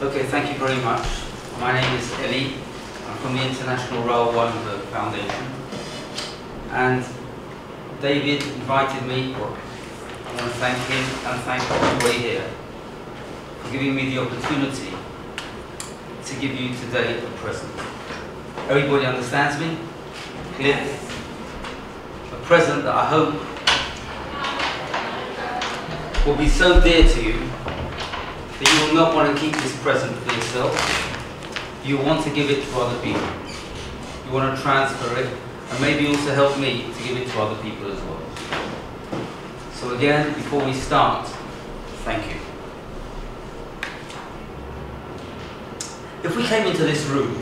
Okay, thank you very much. My name is Eli. I'm from the International Raoul Wallenberg Foundation. And David invited me. I want to thank him and thank everybody here for giving me the opportunity to give you today a present. Everybody understands me? Clear? A present that I hope will be so dear to you that you will not want to keep this present for yourself. You want to give it to other people. You want to transfer it and maybe also help me to give it to other people as well. So again, before we start, thank you. If we came into this room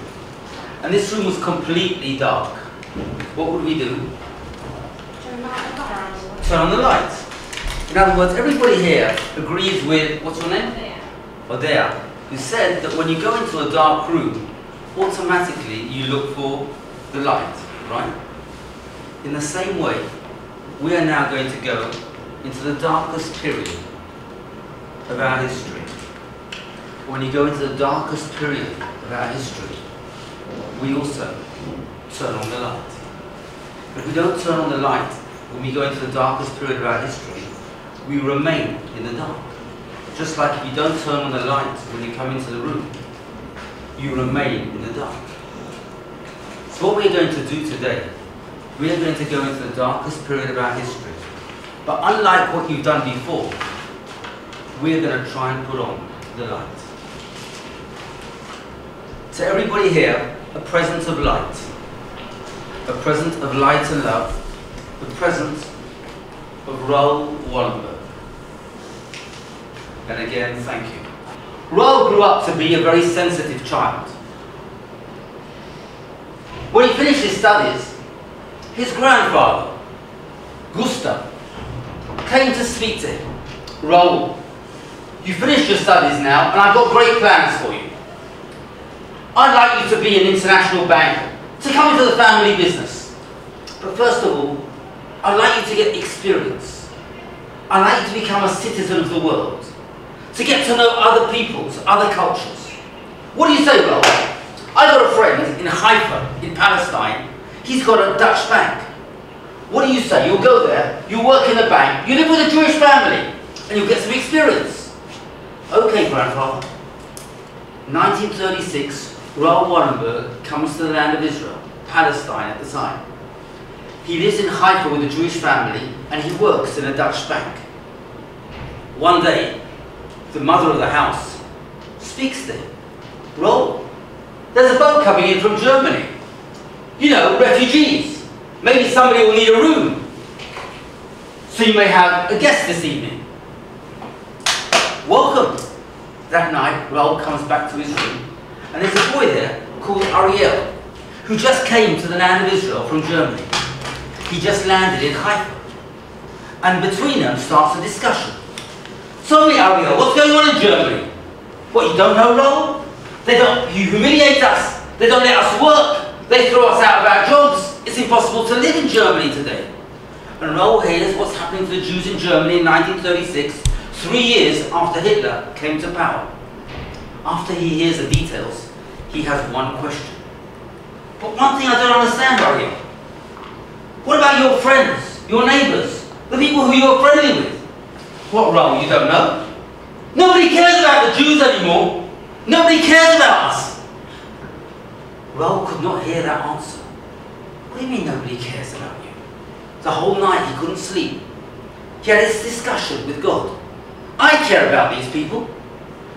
and this room was completely dark, what would we do? Turn on the lights. In other words, everybody here agrees with, what's your name? Odea, who said that when you go into a dark room, automatically you look for the light, right? In the same way, we are now going to go into the darkest period of our history. When you go into the darkest period of our history, we also turn on the light. If we don't turn on the light when we go into the darkest period of our history, we remain in the dark. Just like if you don't turn on the light when you come into the room, you remain in the dark. So what we're going to do today, we are going to go into the darkest period of our history. But unlike what you've done before, we're going to try and put on the light. To everybody here, a present of light. A present of light and love. The present of Raoul Wallenberg. And again, thank you. Raoul grew up to be a very sensitive child. When he finished his studies, his grandfather, Gustav, came to speak to him. Raoul, you finished your studies now, and I've got great plans for you. I'd like you to be an international banker, to come into the family business. But first of all, I'd like you to get experience. I'd like you to become a citizen of the world, to get to know other peoples, other cultures. What do you say, Raoul? I got a friend in Haifa, in Palestine. He's got a Dutch bank. What do you say? You'll go there, You'll work in a bank, you live with a Jewish family, and you'll get some experience. Okay, grandfather. 1936, Raoul Wallenberg comes to the land of Israel, Palestine at the time. He lives in Haifa with a Jewish family, and he works in a Dutch bank. One day, the mother of the house speaks to him. Raoul, there's a boat coming in from Germany. You know, refugees. Maybe somebody will need a room. So you may have a guest this evening. Welcome. That night, Raoul comes back to his room, and there's a boy there called Ariel, who just came to the land of Israel from Germany. He just landed in Haifa. And between them starts a discussion. Me, Ariel, what's going on in Germany? What, you don't know, Raoul? They don't, you humiliate us. They don't let us work. They throw us out of our jobs. It's impossible to live in Germany today. And Raoul hears what's happening to the Jews in Germany in 1936, three years after Hitler came to power. After he hears the details, he has one question. But one thing I don't understand, Ariel. What about your friends, your neighbours, the people who you're friendly with? What, Raoul, you don't know? Nobody cares about the Jews anymore. Nobody cares about us. Raoul could not hear that answer. What do you mean nobody cares about you? The whole night he couldn't sleep. He had this discussion with God. I care about these people.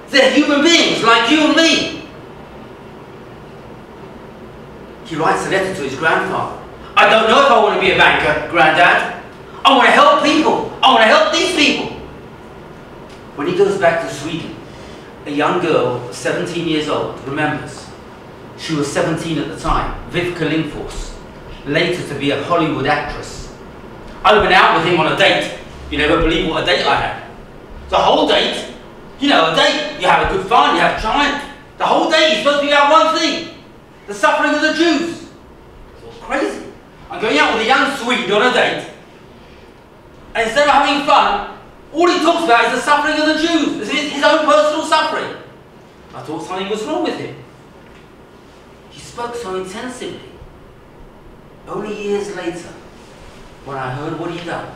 They're human beings like you and me. He writes a letter to his grandfather. I don't know if I want to be a banker, Granddad. I want to help people. I want to help these people. When he goes back to Sweden, a young girl, 17 years old, remembers. She was 17 at the time, Viveca Lindfors, later to be a Hollywood actress. I went out with him on a date. You never believe what a date I had. The whole date, you know, a date, you have a good fun, you have time. The whole day you're supposed to be about one thing, the suffering of the Jews. It's all crazy. I'm going out with a young Swede on a date, and instead of having fun, all he talks about is the suffering of the Jews, his, his own personal suffering. I thought something was wrong with him. He spoke so intensively. Only years later, when I heard what he'd done,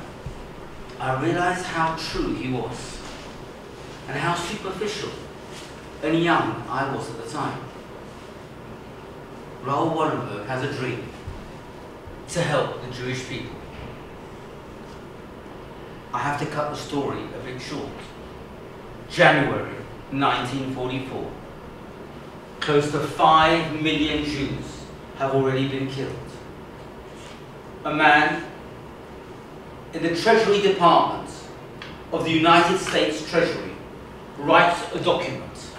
I realized how true he was and how superficial and young I was at the time. Raoul Wallenberg has a dream to help the Jewish people. I have to cut the story a bit short. January 1944. Close to 5 million Jews have already been killed. A man in the Treasury Department of the United States Treasury writes a document.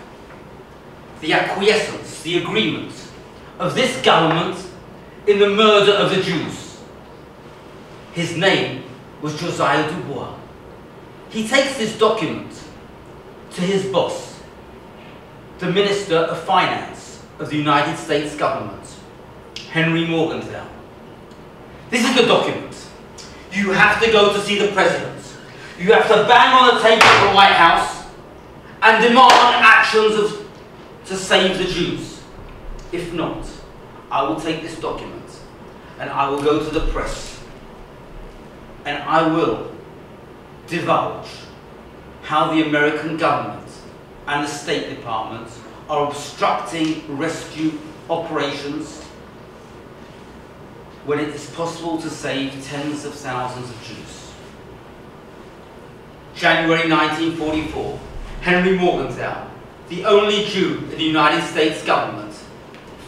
The acquiescence, the agreement of this government in the murder of the Jews. His name was Josiah Dubois. He takes this document to his boss, the Minister of Finance of the United States government, Henry Morgenthau. This is the document. You have to go to see the President. You have to bang on the table of the White House and demand actions of, to save the Jews. If not, I will take this document and I will go to the press and I will divulge how the American government and the State Department are obstructing rescue operations when it is possible to save tens of thousands of Jews. January 1944, Henry Morgenthau, the only Jew in the United States government,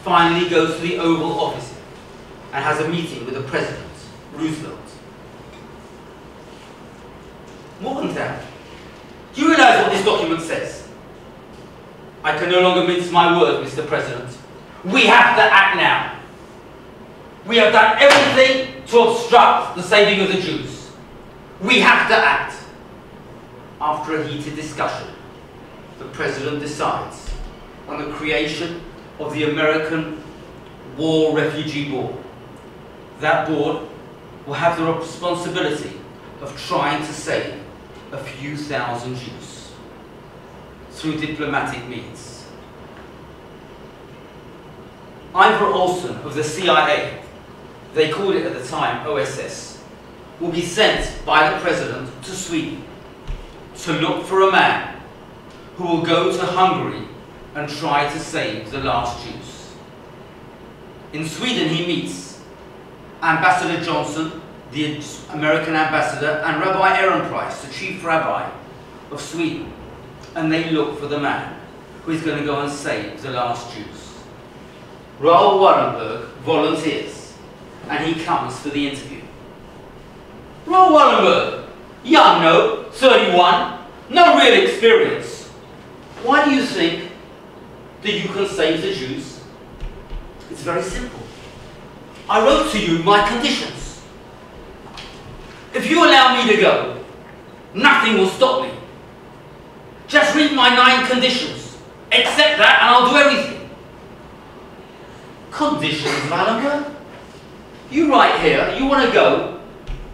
finally goes to the Oval Office and has a meeting with the President, Roosevelt. Morgenthau, do you realize what this document says? I can no longer mince my words, Mr. President. We have to act now. We have done everything to obstruct the saving of the Jews. We have to act. After a heated discussion, the President decides on the creation of the American War Refugee Board. That board will have the responsibility of trying to save a few thousand Jews through diplomatic means. Iver Olsen of the CIA, they called it at the time OSS, will be sent by the President to Sweden to look for a man who will go to Hungary and try to save the last Jews. In Sweden he meets Ambassador Johnson, the American ambassador, and Rabbi Ehrenpreis, the chief rabbi of Sweden. And they look for the man who is going to go and save the last Jews. Raoul Wallenberg volunteers and he comes for the interview. Raoul Wallenberg, young no, 31, no real experience. Why do you think that you can save the Jews? It's very simple. I wrote to you my conditions. If you allow me to go, nothing will stop me. Just read my nine conditions. Accept that and I'll do everything. Conditions, Wallenberg? You right here, you want to go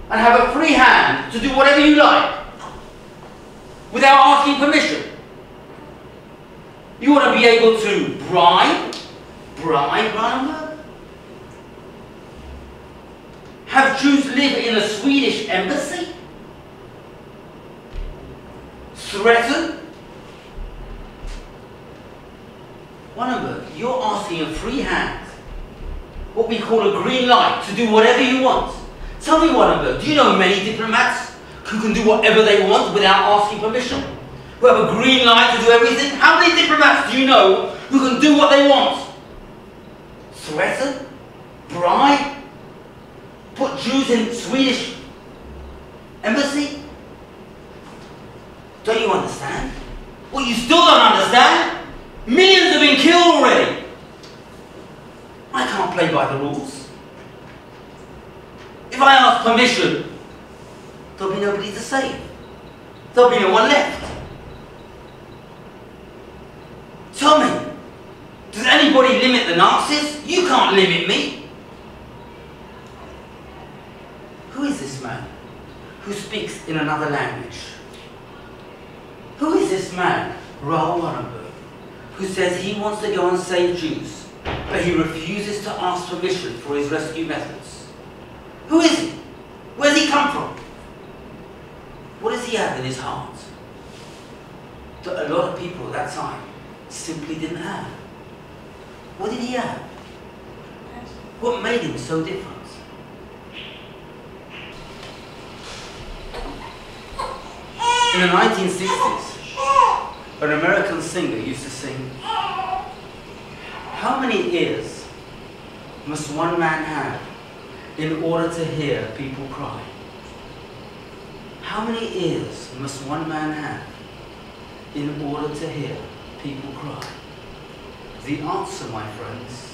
and have a free hand to do whatever you like without asking permission. You want to be able to bribe, bribe Wallenberg? Have Jews live in a Swedish embassy? Threaten? Wallenberg, you're asking a free hand what we call a green light to do whatever you want. Tell me, Wallenberg, do you know many diplomats who can do whatever they want without asking permission? Who have a green light to do everything? How many diplomats do you know who can do what they want? Threaten? Bribe? Put Jews in Swedish embassy? Don't you understand? Well, you still don't understand? Millions have been killed already. I can't play by the rules. If I ask permission, there'll be nobody to save. There'll be no one left. Tell me, does anybody limit the Nazis? You can't limit me. Who is this man who speaks in another language? Who is this man, Raoul Wallenberg, who says he wants to go and save Jews, but he refuses to ask permission for his rescue methods? Who is he? Where Where's he come from? What does he have in his heart that a lot of people at that time simply didn't have? What did he have? What made him so different? In the 1960s, an American singer used to sing, How many ears must one man have in order to hear people cry? How many ears must one man have in order to hear people cry? The answer, my friends,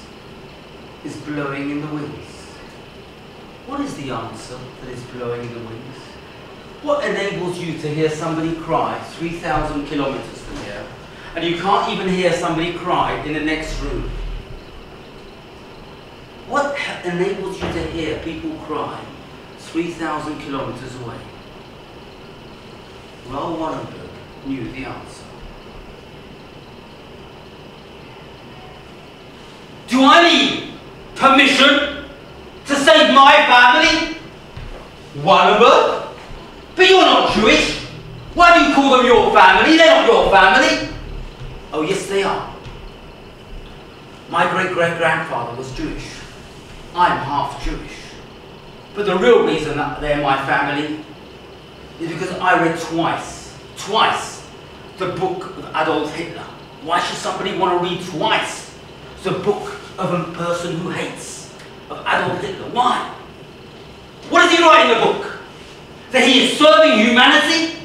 is blowing in the wings. What is the answer that is blowing in the wings? What enables you to hear somebody cry 3,000 kilometers from here, and you can't even hear somebody cry in the next room? What enables you to hear people cry 3,000 kilometers away? Well, Wallenberg knew the answer. Do I need permission to save my family? Wallenberg? But you're not Jewish. Why do you call them your family? They're not your family. Oh, yes, they are. My great great grandfather was Jewish. I'm half Jewish. But the real reason that they're my family is because I read twice, twice, the book of Adolf Hitler. Why should somebody want to read twice the book of a person who hates, of Adolf Hitler? Why? What is he writing in the book? That he is serving humanity?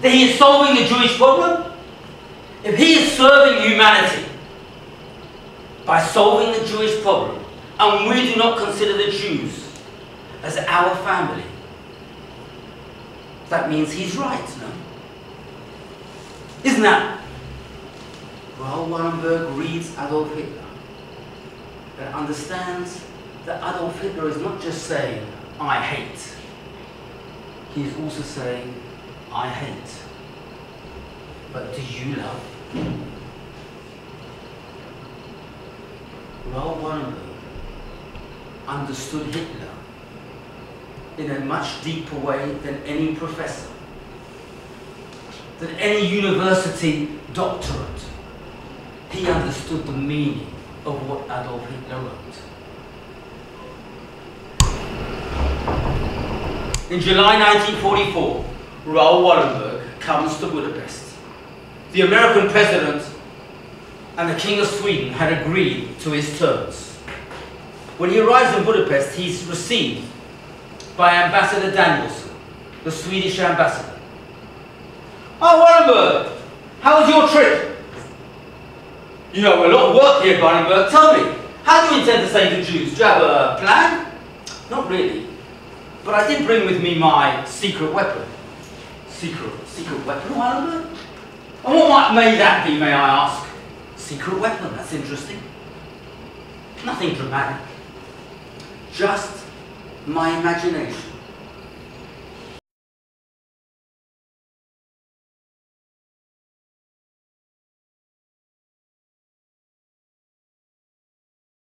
That he is solving the Jewish problem? If he is serving humanity by solving the Jewish problem, and we do not consider the Jews as our family, that means he's right, no? Isn't that? Well, Wallenberg reads Adolf Hitler and understands that Adolf Hitler is not just saying, I hate. He is also saying, I hate. But do you love? Well, one Wallenberg understood Hitler in a much deeper way than any professor, than any university doctorate. He understood the meaning of what Adolf Hitler wrote. In July 1944, Raoul Wallenberg comes to Budapest. The American president and the King of Sweden had agreed to his terms. When he arrives in Budapest, he's received by Ambassador Danielsson, the Swedish ambassador. Oh, Wallenberg, how was your trip? You know, a lot of work here, Wallenberg. Tell me, how do you intend to save the Jews? Do you have a plan? Not really. But I did bring with me my secret weapon. Secret, secret weapon, Wallenberg? And what may that be, may I ask? Secret weapon, that's interesting. Nothing dramatic. Just my imagination.